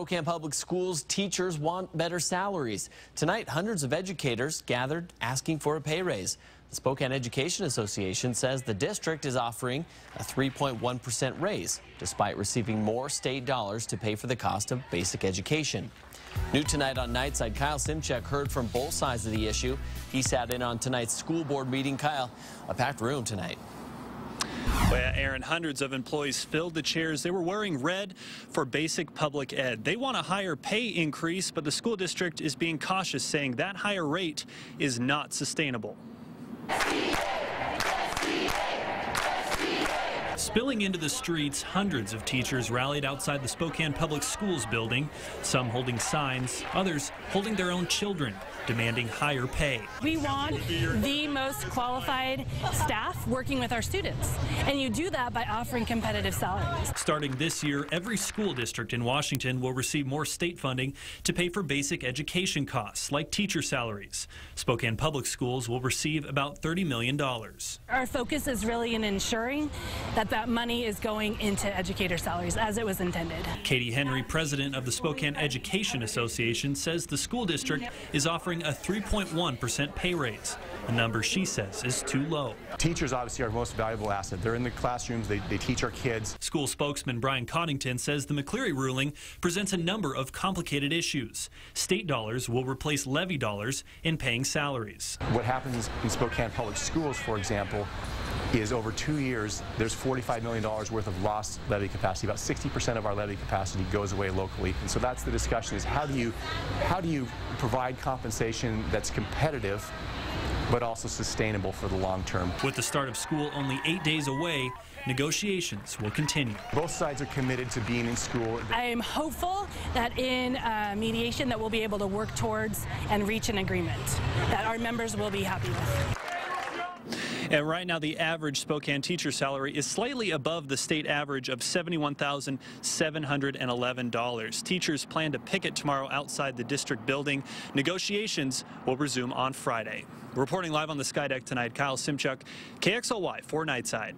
Spokane Public Schools teachers want better salaries. Tonight, hundreds of educators gathered asking for a pay raise. The Spokane Education Association says the district is offering a 3.1% raise, despite receiving more state dollars to pay for the cost of basic education. New tonight on Nightside, Kyle Simchuk heard from both sides of the issue. He sat in on tonight's school board meeting. Kyle, a packed room tonight. Well, Aaron, hundreds of employees filled the chairs. They were wearing red for basic public ed. They want a higher pay increase, but the school district is being cautious, saying that higher rate is not sustainable. Spilling into the streets, hundreds of teachers rallied outside the Spokane Public Schools building, some holding signs, others holding their own children, demanding higher pay. We want the most qualified staff working with our students, and you do that by offering competitive salaries. Starting this year, every school district in Washington will receive more state funding to pay for basic education costs, like teacher salaries. Spokane Public Schools will receive about $30 million. Our focus is really in ensuring that that money is going into educator salaries as it was intended. Katie Henry, president of the Spokane Education Association, says the school district is offering a 3.1% pay raise, a number she says is too low. Teachers obviously are our most valuable asset. They're in the classrooms, they, they teach our kids. School spokesman Brian Coddington says the McCleary ruling presents a number of complicated issues. State dollars will replace levy dollars in paying salaries. What happens in Spokane Public Schools, for example, is over two years, there's $45 million worth of lost levy capacity. About 60% of our levy capacity goes away locally. And so that's the discussion is how do you, how do you provide compensation that's competitive but also sustainable for the long term. With the start of school only eight days away, negotiations will continue. Both sides are committed to being in school. I am hopeful that in uh, mediation that we'll be able to work towards and reach an agreement that our members will be happy with. And right now, the average Spokane teacher salary is slightly above the state average of $71,711. Teachers plan to picket tomorrow outside the district building. Negotiations will resume on Friday. Reporting live on the Skydeck tonight, Kyle Simchuk, KXLY for Nightside.